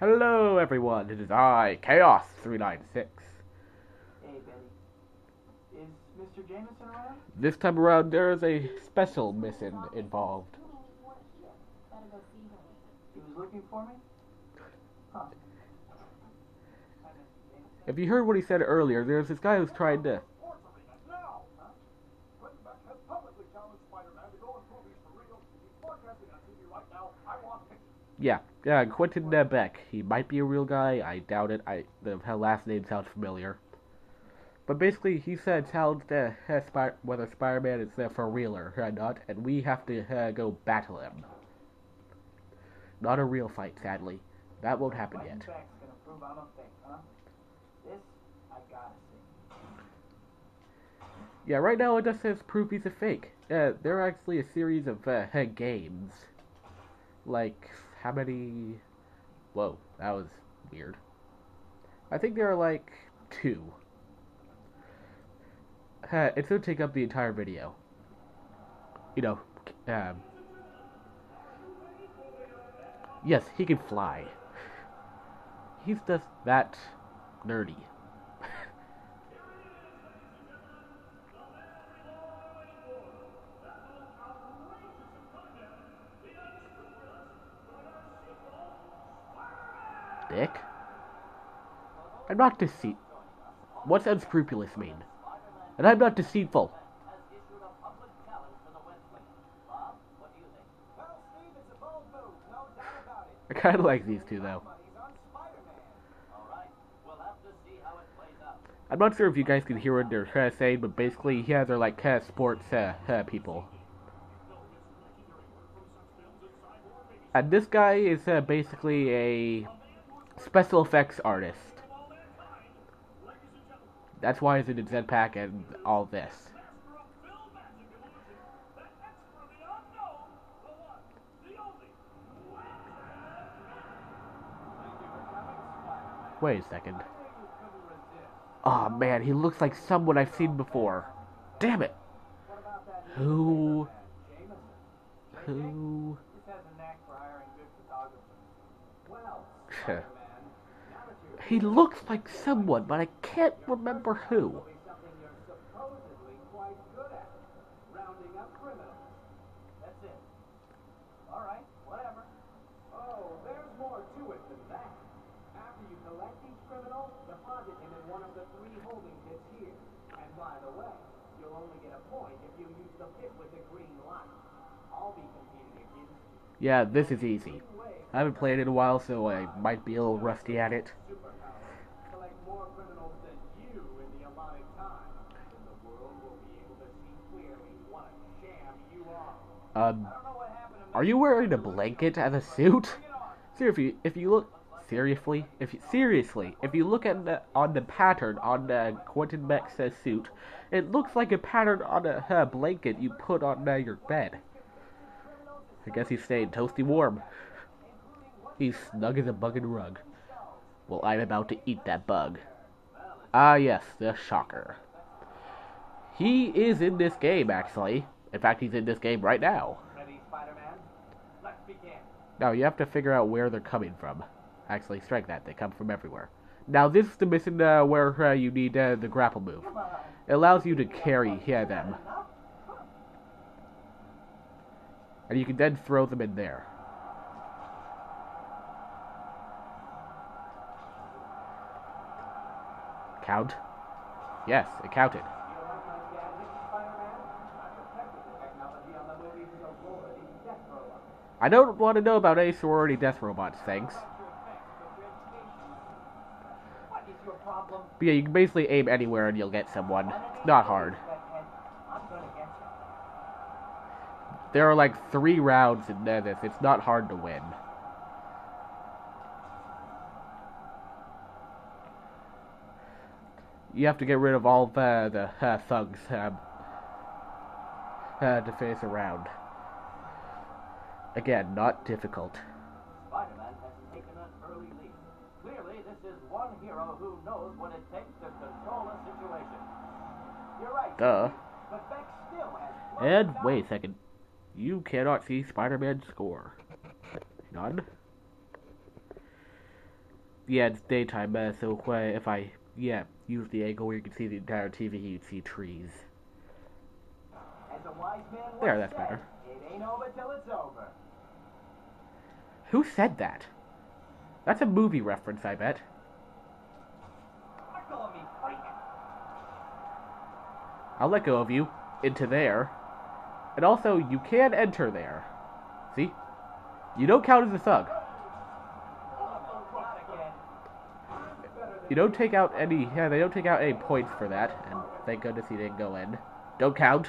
Hello, everyone. It is I, Chaos three nine six. Hey, Betty. Is Mr. Jameson around? This time around, there is a special mission involved. He was looking for me? Huh. If you heard what he said earlier, there's this guy who's trying to. Now, Quentin Beck has publicly challenged Spider-Man to go and prove he's for real. He's broadcasting on TV right now. I want pictures. Yeah, yeah, Quentin Beck. He might be a real guy. I doubt it. I the last name sounds familiar. But basically, he said challenged uh, Spy- whether Spider-Man is there for real or not, and we have to uh, go battle him. Not a real fight, sadly. That won't happen yet. Beck's gonna prove I'm a fake, huh? This, I gotta see. Yeah, right now it just says proof he's a fake. Uh, they're actually a series of uh, games. Like, how many. Whoa, that was weird. I think there are like two. Uh, it's gonna take up the entire video. You know, um. Yes, he can fly. He's just that nerdy. Dick? I'm not deceit. What's unscrupulous mean? And I'm not deceitful. I kind of like these two, though. I'm not sure if you guys can hear what they're uh, saying, but basically, yeah, they're like uh, sports uh, uh, people. And this guy is uh, basically a special effects artist. That's why he's in the Pack and all this. Wait a second. Oh man, he looks like someone I've seen before. Damn it. Who? Who? This He looks like someone, but I can't remember who. Yeah, this is easy. I haven't played it in a while, so I might be a little rusty at it. superpower. Collect more criminals than you in the allotted time. Then the world will be able to see clearly what a sham you are. Um, are you wearing a blanket as a suit? Seriously, if you look seriously, if you, seriously, if you look at the on the pattern on the Quentin uh, suit, it looks like a pattern on a uh, blanket you put on uh, your bed. I guess he's staying toasty warm. He's snug as a bug in a rug. Well, I'm about to eat that bug. Ah, yes, the shocker. He is in this game, actually. In fact, he's in this game right now. Ready, Spider-Man? Let's begin. Now, you have to figure out where they're coming from. Actually, strike that. They come from everywhere. Now, this is the mission uh, where uh, you need uh, the grapple move. It allows you to carry yeah, them. And you can then throw them in there. Count? Yes, it counted. You like my gadgets, Spider-Man? I protected the technology on the movie sorority death robot. I don't want to know about any sorority death robots, thanks. But yeah, you can basically aim anywhere and you'll get someone. It's not hard. There are like three rounds in this. It's not hard to win. You have to get rid of all the, the uh, thugs um, uh, to face a round. Again, not difficult. Spider-Man has taken an early lead. Clearly, this is one hero who knows what it takes to control a situation. You're right. Duh. But Beck still has. And wait a second. You cannot see Spider-Man's score. None. Yeah, it's daytime, uh, so uh, if I, yeah, use the angle where you can see the entire TV, you'd see trees. As a wise man There, that's better. It ain't over till it's over. Who said that? That's a movie reference, I bet. I'll let go of you. Into there. And also, you can enter there. See? You don't count as a thug. You don't take out any, yeah, they don't take out any points for that. And thank goodness he didn't go in. Don't count.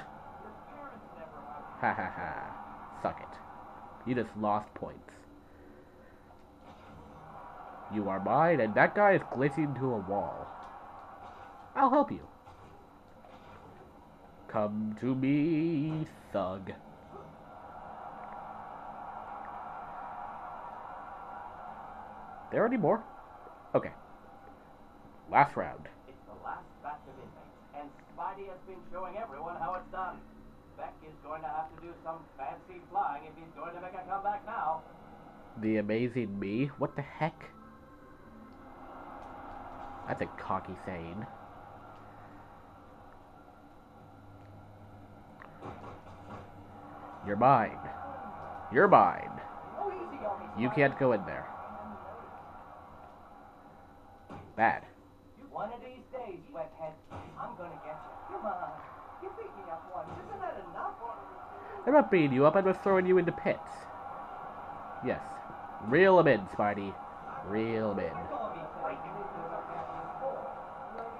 Ha ha ha. Suck it. You just lost points. You are mine, and that guy is glitching to a wall. I'll help you. Come to me, thug. There are any more? Okay. Last round. It's the last batch of inmates, and Spidey has been showing everyone how it's done. Beck is going to have to do some fancy flying if he's going to make a comeback now. The amazing me? What the heck? That's a cocky saying. You're mine. You're mine. Easy on me. You can't go in there. Bad. One of these days, webhead, I'm gonna get you. Come on. You beat me up once. Isn't that enough? I'm not beating you up, I'm just throwing you into pits. Yes. Reel 'em in, Spidey. Reel 'em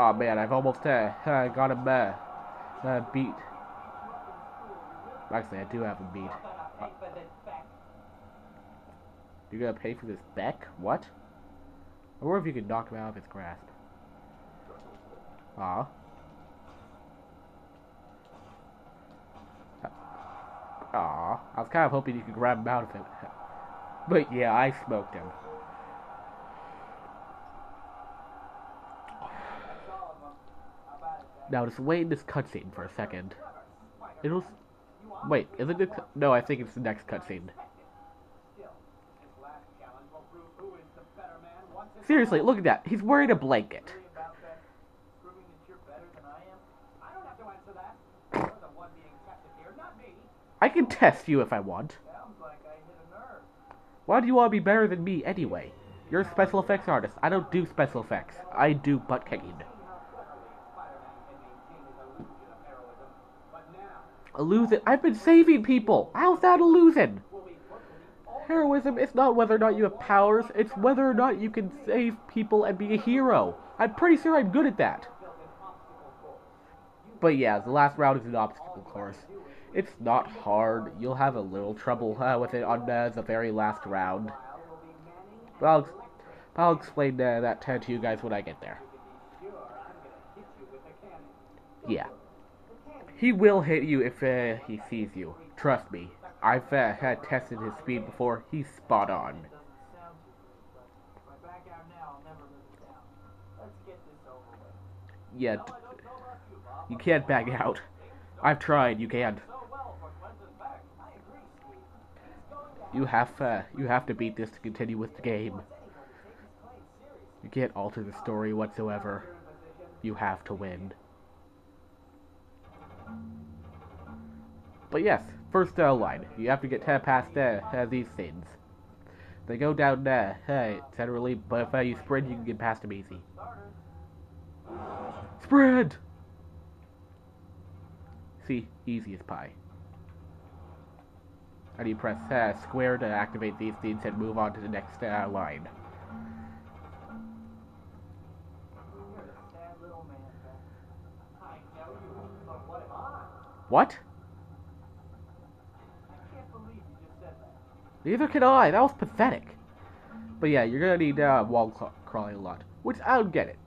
Oh man, I've almost uh, uh, got him uh, uh, beat. Actually, I do have a beat. Beck. You're gonna pay for this Beck? What? I wonder if you can knock him out of his grasp. Aw. Aw. I was kind of hoping you could grab him out of it. But yeah, I smoked him. That's all of them. How about it, Beck? Now just wait in this cutscene for a second. It'll. Wait, is it? The, no, I think it's the next cutscene. This Seriously, look at that. He's wearing a blanket. I can test you if I want. Why do you want to be better than me anyway? You're a special effects artist. I don't do special effects. I do butt kicking. Now, Illusion. I've been saving people. How's that the all Heroism is not whether or not you have powers. It's whether or not you can save people and be a hero. I'm pretty sure I'm good at that. But yeah, the last round is an obstacle course. It's not hard. You'll have a little trouble uh, with it on uh, the very last round. But I'll, I'll explain uh, that to to you guys when I get there. Yeah. He will hit you if uh, he sees you. Trust me. I've uh, had tested his speed before. He's spot on. Yeah, you, can't back out. I've tried. You can't. You have uh, you have to beat this to continue with the game. You can't alter the story whatsoever. You have to win. But yes, first uh, line. You have to get uh, past uh, these things. They go down uh, uh, generally, but if uh, you sprint, you can get past them easy. Sprint! See, easy as pie. And you press uh, square to activate these things and move on to the next uh, line. You're a sad little man, Ben. I know you, but what am I? What? I can't believe you just said that. Neither can I. That was pathetic. But yeah, you're gonna need uh, wall crawling a lot, which I don't get it.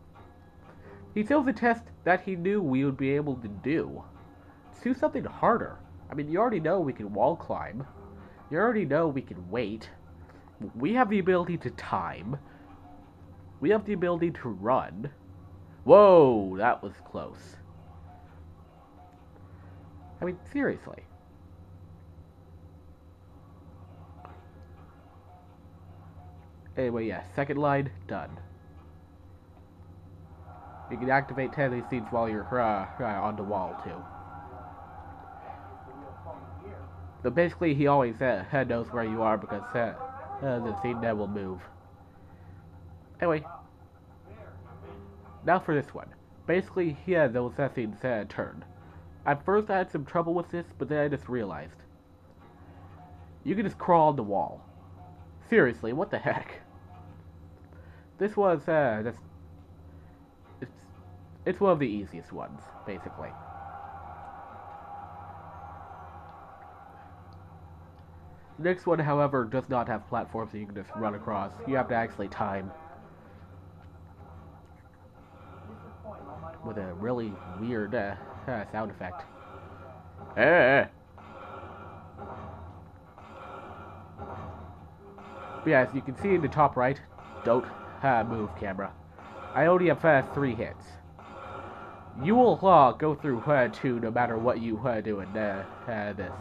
He chose a test that he knew we would be able to do. Let's do something harder. I mean, you already know we can wall climb. You already know we can wait. We have the ability to time. We have the ability to run. Whoa, that was close. I mean, seriously. Anyway, yeah, second line, done. You can activate 10 of these scenes while you're uh, uh, on the wall, too. So basically, he always uh, knows where you are because uh, uh, the scene that will move. Anyway, now for this one. Basically, yeah, those uh, scenes uh, turned. At first, I had some trouble with this, but then I just realized. You can just crawl on the wall. Seriously, what the heck? This was, uh, just... It's, it's one of the easiest ones, basically. The next one, however, does not have platforms that you can just run across. You have to actually time. With a really weird uh, uh, sound effect. Eh. But yeah, as you can see in the top right, don't move camera. I only have uh, three hits. You will uh, go through uh, too, no matter what you uh, do in uh, this.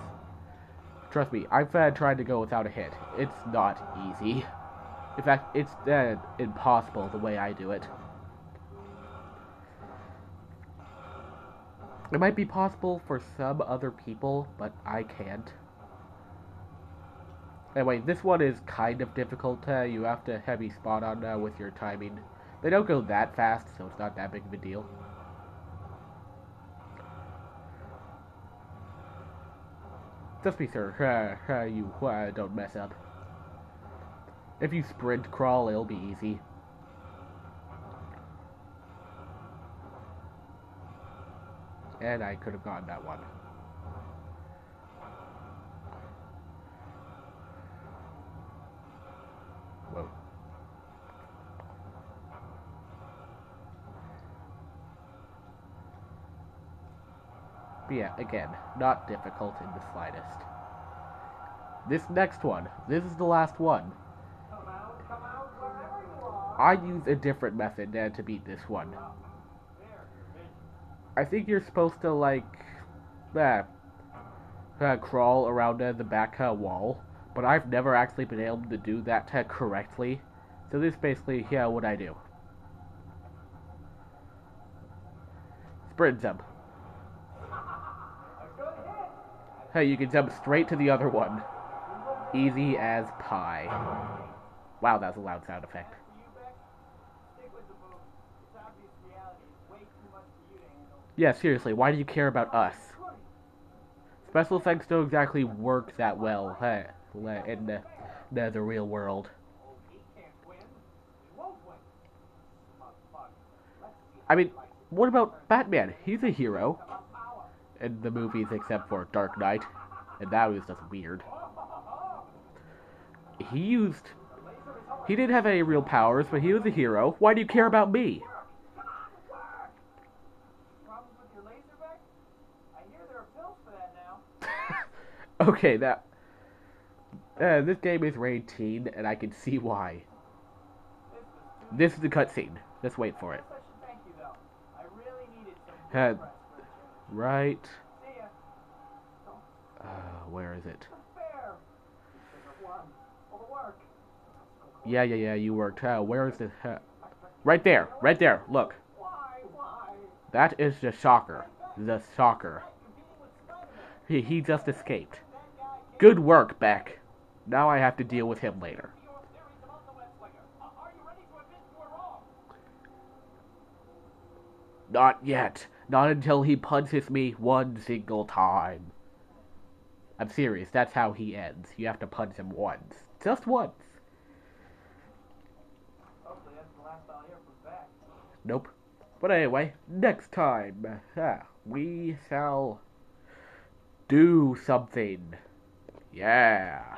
Trust me, I've uh, tried to go without a hit. It's not easy. In fact, it's uh, impossible the way I do it. It might be possible for some other people, but I can't. Anyway, this one is kind of difficult. Uh, you have to heavy spot on uh, with your timing. They don't go that fast, so it's not that big of a deal. Just be sure uh, you don't mess up. If you sprint crawl, it'll be easy. And I could have gotten that one. Yeah, again, not difficult in the slightest. This next one, this is the last one. I use a different method than to beat this one. I think you're supposed to, like, uh, uh, crawl around uh, the back uh, wall, but I've never actually been able to do that uh, correctly. So this is basically, yeah, what I do. Sprint jump. Hey, you can jump straight to the other one. Easy as pie. Wow, that was a loud sound effect. Yeah, seriously, why do you care about us? Special effects don't exactly work that well hey, in the, the, the real world. I mean, what about Batman? He's a hero in the movies except for Dark Knight, and that was just weird. He used... He didn't have any real powers, but he was a hero. Why do you care about me? okay, that... Uh, this game is rated teen, and I can see why. This is the cutscene. Let's wait for it. Uh, right. Uh, where is it? Yeah, yeah, yeah, you worked. Uh, where is it? Uh, right there, right there, look. That is the shocker. The shocker. He, he just escaped. Good work, Beck. Now I have to deal with him later. Not yet. Not until he punches me one single time. I'm serious, that's how he ends. You have to punch him once. Just once. Nope. But anyway, next time, uh, we shall do something. Yeah.